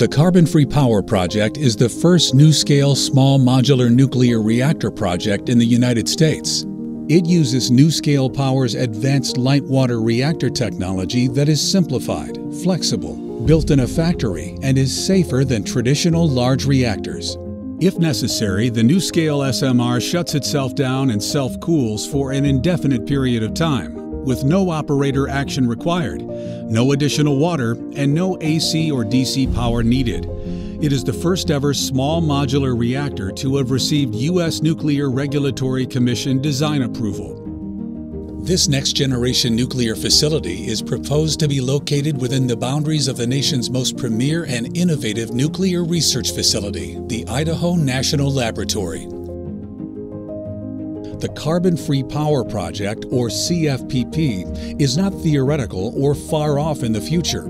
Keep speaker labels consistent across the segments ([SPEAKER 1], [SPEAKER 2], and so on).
[SPEAKER 1] The Carbon Free Power Project is the first NuScale small modular nuclear reactor project in the United States. It uses NuScale Power's advanced light water reactor technology that is simplified, flexible, built in a factory, and is safer than traditional large reactors. If necessary, the NuScale SMR shuts itself down and self cools for an indefinite period of time, with no operator action required, no additional water, and no AC or DC power needed. It is the first ever small modular reactor to have received U.S. Nuclear Regulatory Commission design approval. This next generation nuclear facility is proposed to be located within the boundaries of the nation's most premier and innovative nuclear research facility, the Idaho National Laboratory. The Carbon Free Power Project, or CFPP, is not theoretical or far off in the future.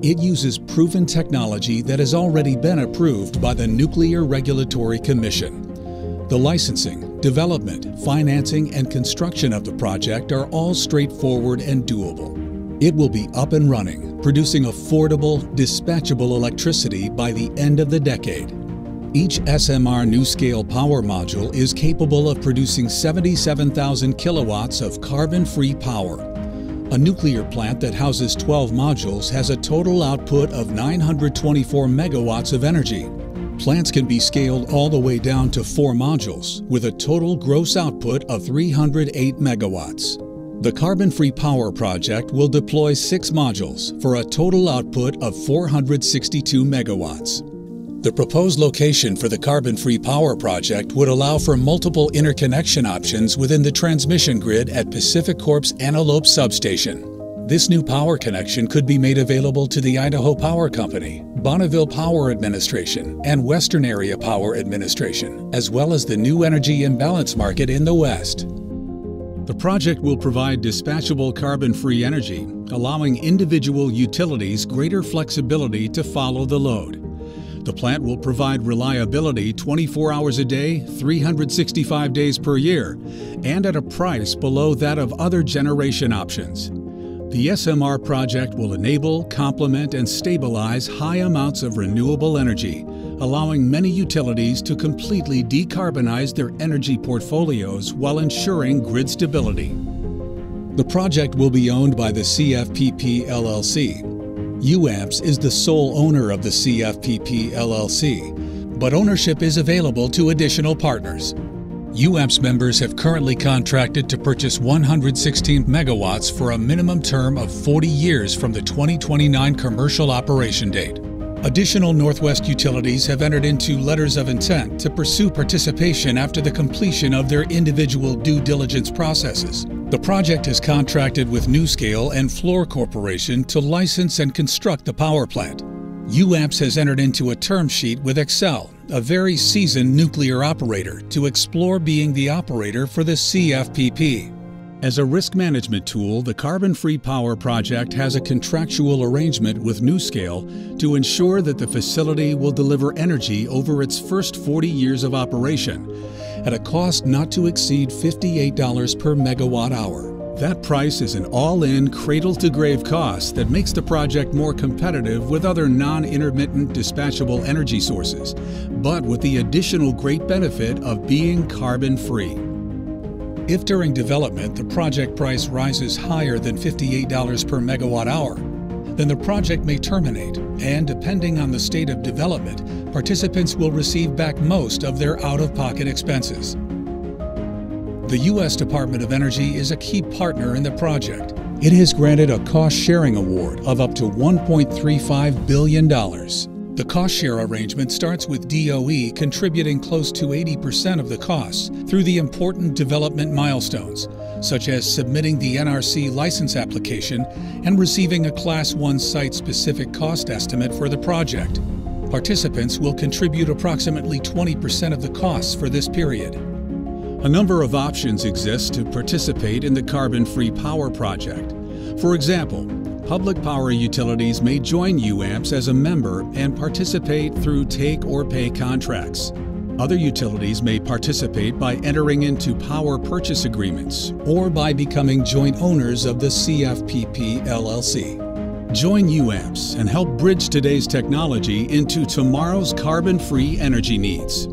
[SPEAKER 1] It uses proven technology that has already been approved by the Nuclear Regulatory Commission. The licensing, development, financing, and construction of the project are all straightforward and doable. It will be up and running, producing affordable, dispatchable electricity by the end of the decade. Each SMR NuScale power module is capable of producing 77,000 kilowatts of carbon-free power. A nuclear plant that houses 12 modules has a total output of 924 megawatts of energy. Plants can be scaled all the way down to four modules, with a total gross output of 308 megawatts. The Carbon Free Power Project will deploy six modules for a total output of 462 megawatts. The proposed location for the Carbon Free Power Project would allow for multiple interconnection options within the transmission grid at PacifiCorp's Antelope substation. This new power connection could be made available to the Idaho Power Company, Bonneville Power Administration, and Western Area Power Administration, as well as the new energy imbalance market in the West. The project will provide dispatchable carbon-free energy, allowing individual utilities greater flexibility to follow the load. The plant will provide reliability 24 hours a day, 365 days per year, and at a price below that of other generation options. The SMR project will enable, complement, and stabilize high amounts of renewable energy, allowing many utilities to completely decarbonize their energy portfolios while ensuring grid stability. The project will be owned by the CFPP LLC, UAMPS is the sole owner of the CFPP LLC, but ownership is available to additional partners. UAMPS members have currently contracted to purchase 116 megawatts for a minimum term of 40 years from the 2029 commercial operation date. Additional Northwest utilities have entered into letters of intent to pursue participation after the completion of their individual due diligence processes. The project has contracted with NuScale and Fluor Corporation to license and construct the power plant. UAMPS has entered into a term sheet with Xcel, a very seasoned nuclear operator, to explore being the operator for the CFPP. As a risk management tool, the Carbon Free Power Project has a contractual arrangement with NuScale to ensure that the facility will deliver energy over its first 40 years of operation at a cost not to exceed $58 per megawatt hour. That price is an all in, cradle to grave cost that makes the project more competitive with other non intermittent dispatchable energy sources, but with the additional great benefit of being carbon free. If during development the project price rises higher than $58 per megawatt hour, then the project may terminate, and depending on the state of development, participants will receive back most of their out of pocket expenses. The U.S. Department of Energy is a key partner in the project. It has granted a cost sharing award of up to $1.35 billion. The cost share arrangement starts with DOE contributing close to 80% of the costs through the important development milestones, such as submitting the NRC license application and receiving a Class 1 site specific cost estimate for the project. Participants will contribute approximately 20% of the costs for this period. A number of options exist to participate in the Carbon Free Power Project. For example, public power utilities may join UAMPS as a member and participate through take or pay contracts. Other utilities may participate by entering into power purchase agreements or by becoming joint owners of the CFPP LLC. Join UAMPS and help bridge today's technology into tomorrow's carbon free energy needs.